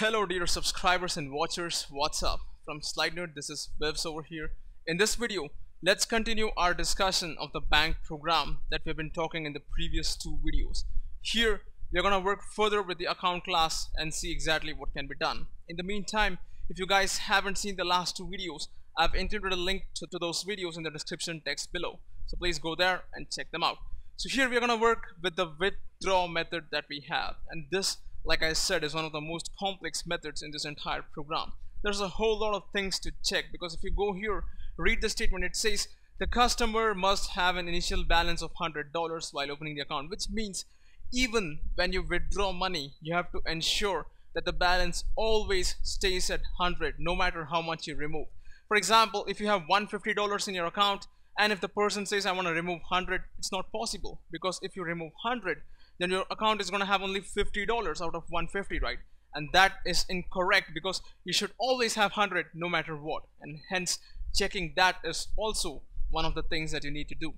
Hello dear subscribers and watchers, what's up? From slidenerd, this is Vivz over here. In this video, let's continue our discussion of the bank program that we've been talking in the previous two videos. Here, we're gonna work further with the account class and see exactly what can be done. In the meantime, if you guys haven't seen the last two videos, I've included a link to, to those videos in the description text below. So please go there and check them out. So here we're gonna work with the withdraw method that we have and this like I said is one of the most complex methods in this entire program. There's a whole lot of things to check because if you go here read the statement it says the customer must have an initial balance of $100 while opening the account which means even when you withdraw money you have to ensure that the balance always stays at 100 no matter how much you remove. For example if you have $150 in your account and if the person says I want to remove 100 it's not possible because if you remove 100 then your account is going to have only $50 out of 150 right? And that is incorrect because you should always have 100 no matter what. And hence checking that is also one of the things that you need to do.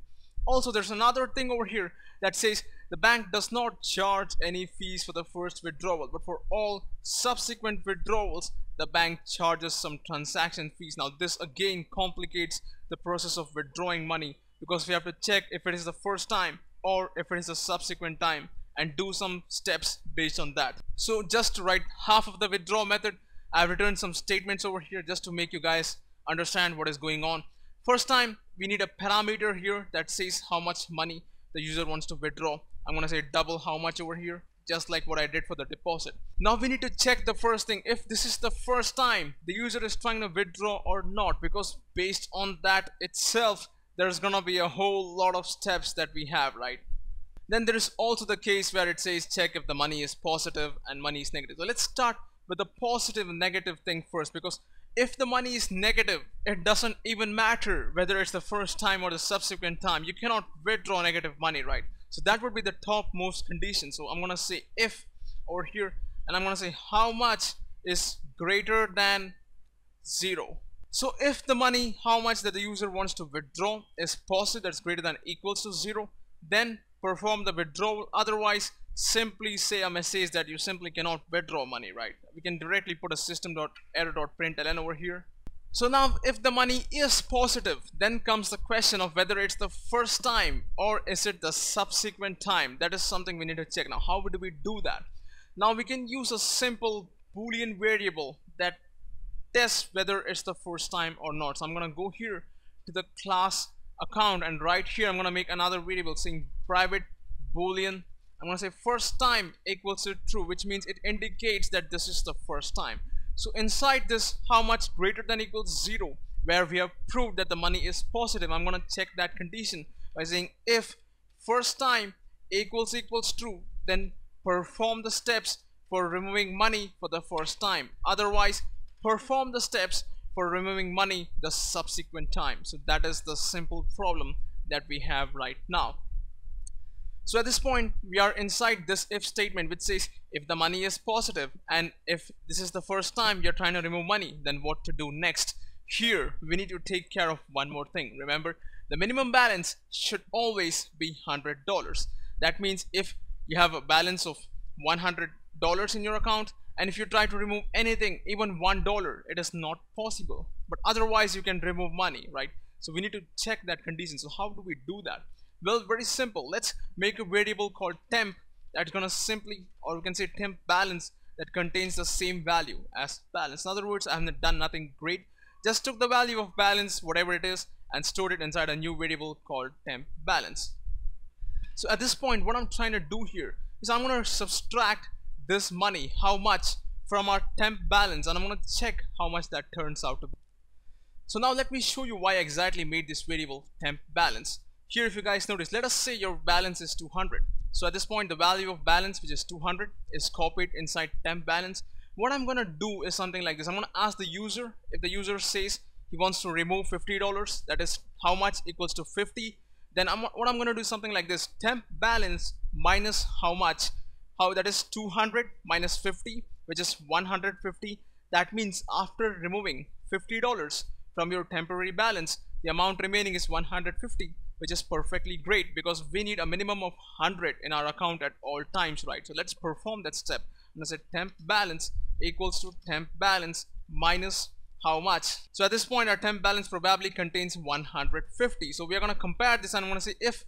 Also there's another thing over here that says the bank does not charge any fees for the first withdrawal but for all subsequent withdrawals the bank charges some transaction fees. Now this again complicates the process of withdrawing money because we have to check if it is the first time or if it is a subsequent time and do some steps based on that. So just to write half of the withdraw method. I've written some statements over here just to make you guys understand what is going on. First time we need a parameter here that says how much money the user wants to withdraw. I'm gonna say double how much over here just like what I did for the deposit. Now we need to check the first thing if this is the first time the user is trying to withdraw or not because based on that itself there's gonna be a whole lot of steps that we have right? Then there is also the case where it says check if the money is positive and money is negative. So let's start with the positive and negative thing first because if the money is negative it doesn't even matter whether it's the first time or the subsequent time. You cannot withdraw negative money right? So that would be the topmost condition. So I'm gonna say if over here and I'm gonna say how much is greater than zero so if the money how much that the user wants to withdraw is positive that's greater than equals to zero then perform the withdrawal. Otherwise simply say a message that you simply cannot withdraw money right? We can directly put a system.error.println over here. So now if the money is positive then comes the question of whether it's the first time or is it the subsequent time. That is something we need to check. Now how would we do that? Now we can use a simple boolean variable that tests whether it's the first time or not. So I'm gonna go here to the class account and right here I'm gonna make another variable saying private boolean. I'm gonna say first time equals to true which means it indicates that this is the first time. So inside this how much greater than equals 0 where we have proved that the money is positive I'm gonna check that condition by saying if first time equals equals true then perform the steps for removing money for the first time. Otherwise perform the steps for removing money the subsequent time. So that is the simple problem that we have right now. So at this point we are inside this if statement which says if the money is positive and if this is the first time you're trying to remove money then what to do next? Here we need to take care of one more thing. Remember the minimum balance should always be hundred dollars. That means if you have a balance of $100 in your account and if you try to remove anything even one dollar it is not possible. But otherwise you can remove money right? So we need to check that condition. So how do we do that? Well very simple. Let's make a variable called temp that's gonna simply or we can say temp balance that contains the same value as balance. In other words I haven't done nothing great. Just took the value of balance whatever it is and stored it inside a new variable called temp balance. So at this point what I'm trying to do here is I'm gonna subtract this money how much from our temp balance. And I'm gonna check how much that turns out to be. So now let me show you why I exactly made this variable temp balance. Here if you guys notice let us say your balance is 200 so at this point the value of balance which is 200 is copied inside temp balance. What I'm gonna do is something like this. I'm gonna ask the user if the user says he wants to remove $50 that is how much equals to 50 then I'm, what I'm gonna do is something like this. Temp balance minus how much how that is 200 minus 50 which is 150 that means after removing $50 from your temporary balance the amount remaining is 150 which is perfectly great because we need a minimum of 100 in our account at all times right? So let's perform that step. And I said temp balance equals to temp balance minus how much? So at this point our temp balance probably contains 150 so we are going to compare this and I'm going to say if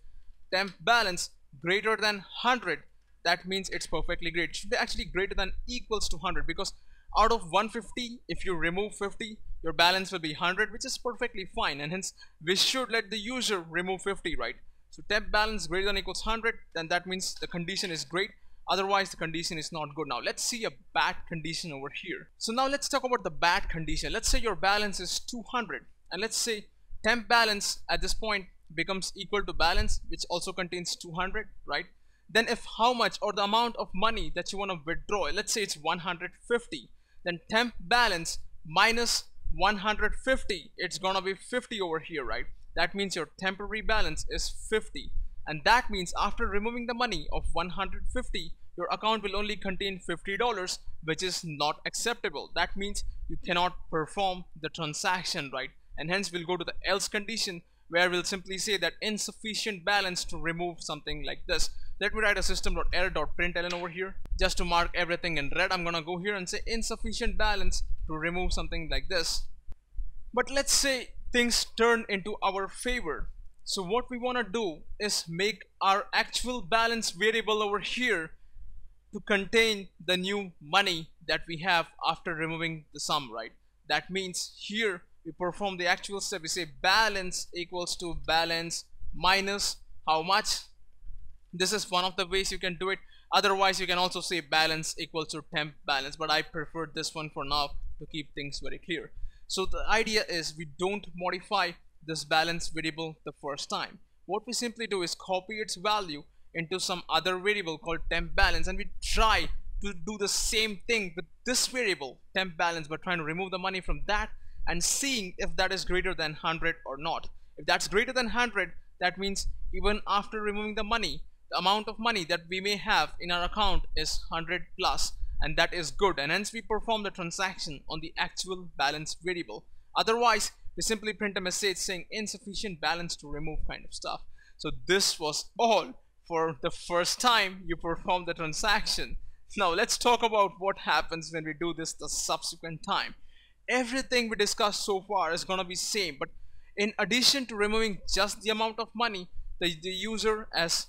temp balance greater than 100 that means it's perfectly great. It should be actually greater than equals to 100 because out of 150 if you remove 50 your balance will be 100 which is perfectly fine. And hence we should let the user remove 50 right? So temp balance greater than equals 100 then that means the condition is great. Otherwise the condition is not good. Now let's see a bad condition over here. So now let's talk about the bad condition. Let's say your balance is 200 and let's say temp balance at this point becomes equal to balance which also contains 200 right then if how much or the amount of money that you want to withdraw let's say it's 150 then temp balance minus 150 it's gonna be 50 over here right? That means your temporary balance is 50 and that means after removing the money of 150 your account will only contain $50 which is not acceptable. That means you cannot perform the transaction right? And hence we'll go to the else condition where we'll simply say that insufficient balance to remove something like this let me write a system.error.println over here. Just to mark everything in red I'm gonna go here and say insufficient balance to remove something like this. But let's say things turn into our favor. So what we want to do is make our actual balance variable over here to contain the new money that we have after removing the sum right? That means here we perform the actual step. We say balance equals to balance minus how much this is one of the ways you can do it. Otherwise you can also say balance equals to temp balance but I prefer this one for now to keep things very clear. So the idea is we don't modify this balance variable the first time. What we simply do is copy its value into some other variable called temp balance and we try to do the same thing with this variable temp balance but trying to remove the money from that and seeing if that is greater than 100 or not. If that's greater than 100 that means even after removing the money the amount of money that we may have in our account is 100 plus and that is good. And hence we perform the transaction on the actual balance variable. Otherwise we simply print a message saying insufficient balance to remove kind of stuff. So this was all for the first time you perform the transaction. Now let's talk about what happens when we do this the subsequent time. Everything we discussed so far is gonna be same but in addition to removing just the amount of money the, the user has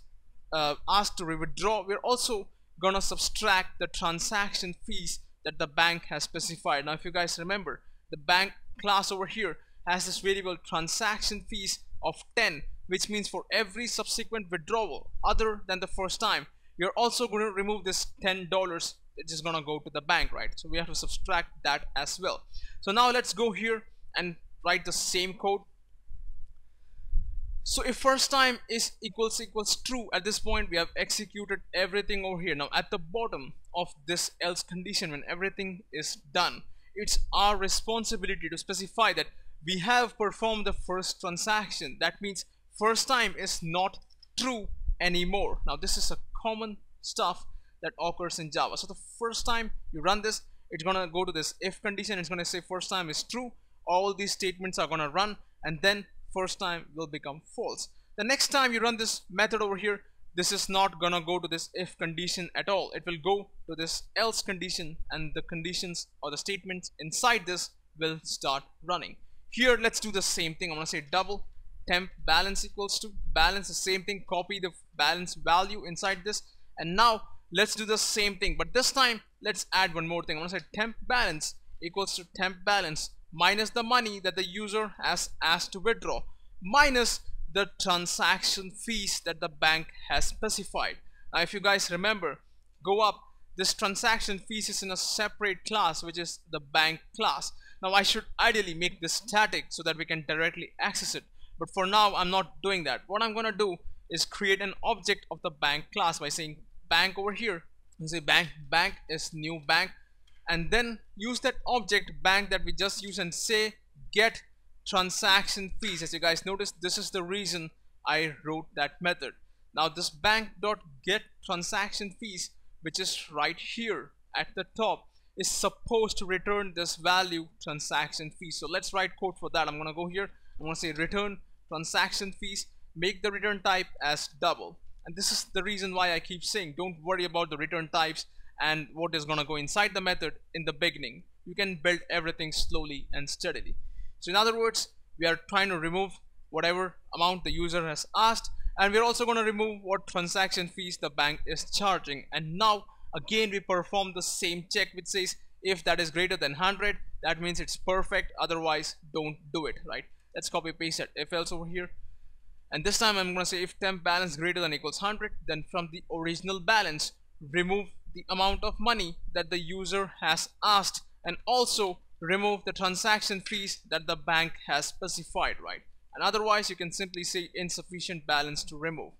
uh, asked to withdraw. We're also gonna subtract the transaction fees that the bank has specified. Now if you guys remember the bank class over here has this variable transaction fees of 10 which means for every subsequent withdrawal other than the first time you're also going to remove this $10 which is going to go to the bank right? So we have to subtract that as well. So now let's go here and write the same code so if first time is equals equals true at this point we have executed everything over here. Now at the bottom of this else condition when everything is done it's our responsibility to specify that we have performed the first transaction. That means first time is not true anymore. Now this is a common stuff that occurs in Java. So the first time you run this it's gonna go to this if condition. It's gonna say first time is true. All these statements are gonna run and then first time will become false. The next time you run this method over here this is not gonna go to this if condition at all. It will go to this else condition and the conditions or the statements inside this will start running. Here let's do the same thing. I'm gonna say double temp balance equals to balance the same thing. Copy the balance value inside this. And now let's do the same thing. But this time let's add one more thing. I'm gonna say temp balance equals to temp balance minus the money that the user has asked to withdraw minus the transaction fees that the bank has specified. Now if you guys remember go up this transaction fees is in a separate class which is the bank class. Now I should ideally make this static so that we can directly access it. But for now I'm not doing that. What I'm gonna do is create an object of the bank class by saying bank over here. And say bank bank is new bank and then use that object bank that we just used and say get transaction fees. As you guys notice this is the reason I wrote that method. Now this bank dot get transaction fees which is right here at the top is supposed to return this value transaction fee so let's write code for that. I'm gonna go here. I'm gonna say return transaction fees. Make the return type as double. And this is the reason why I keep saying don't worry about the return types and what is gonna go inside the method in the beginning you can build everything slowly and steadily. So in other words we are trying to remove whatever amount the user has asked and we're also going to remove what transaction fees the bank is charging. And now again we perform the same check which says if that is greater than 100 that means it's perfect otherwise don't do it right? Let's copy paste it if else over here. And this time I'm gonna say if temp balance greater than equals 100 then from the original balance remove the amount of money that the user has asked and also remove the transaction fees that the bank has specified right? And otherwise you can simply say insufficient balance to remove.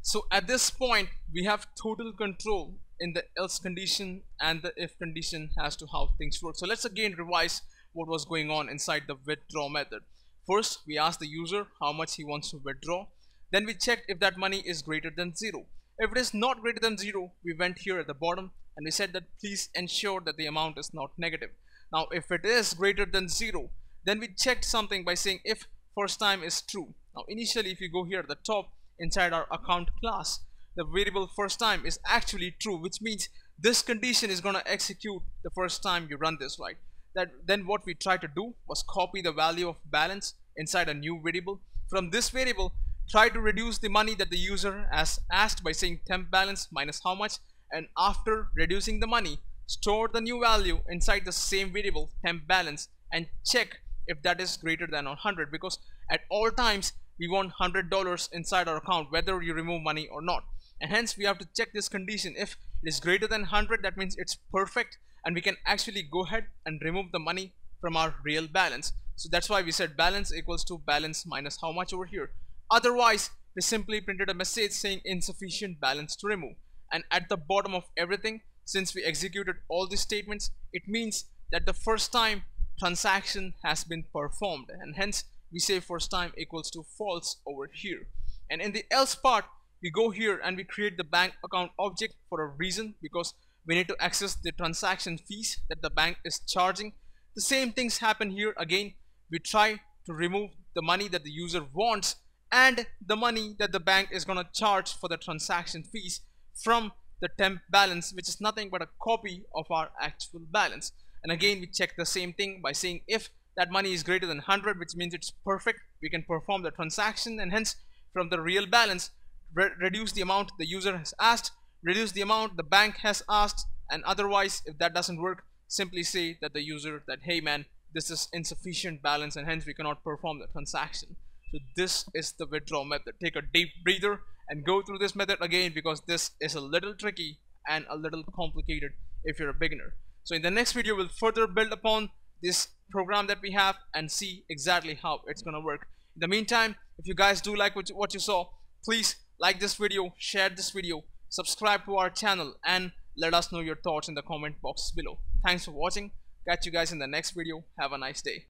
So at this point we have total control in the else condition and the if condition as to how things work. So let's again revise what was going on inside the withdraw method. First we ask the user how much he wants to withdraw. Then we checked if that money is greater than zero if it is not greater than zero we went here at the bottom and we said that please ensure that the amount is not negative. Now if it is greater than zero then we checked something by saying if first time is true. Now initially if you go here at the top inside our account class the variable first time is actually true which means this condition is going to execute the first time you run this right? That then what we tried to do was copy the value of balance inside a new variable. From this variable try to reduce the money that the user has asked by saying temp balance minus how much and after reducing the money store the new value inside the same variable temp balance and check if that is greater than 100 because at all times we want $100 inside our account whether you remove money or not. And hence we have to check this condition. If it is greater than 100 that means it's perfect and we can actually go ahead and remove the money from our real balance. So that's why we said balance equals to balance minus how much over here otherwise we simply printed a message saying insufficient balance to remove. And at the bottom of everything since we executed all these statements it means that the first time transaction has been performed. And hence we say first time equals to false over here. And in the else part we go here and we create the bank account object for a reason because we need to access the transaction fees that the bank is charging. The same things happen here again. We try to remove the money that the user wants and the money that the bank is going to charge for the transaction fees from the temp balance which is nothing but a copy of our actual balance. And again we check the same thing by saying if that money is greater than 100 which means it's perfect we can perform the transaction and hence from the real balance re reduce the amount the user has asked reduce the amount the bank has asked and otherwise if that doesn't work simply say that the user that hey man this is insufficient balance and hence we cannot perform the transaction so this is the withdraw method. Take a deep breather and go through this method again because this is a little tricky and a little complicated if you're a beginner. So in the next video we'll further build upon this program that we have and see exactly how it's gonna work. In the meantime if you guys do like what you, what you saw please like this video share this video subscribe to our channel and let us know your thoughts in the comment box below. Thanks for watching. Catch you guys in the next video. Have a nice day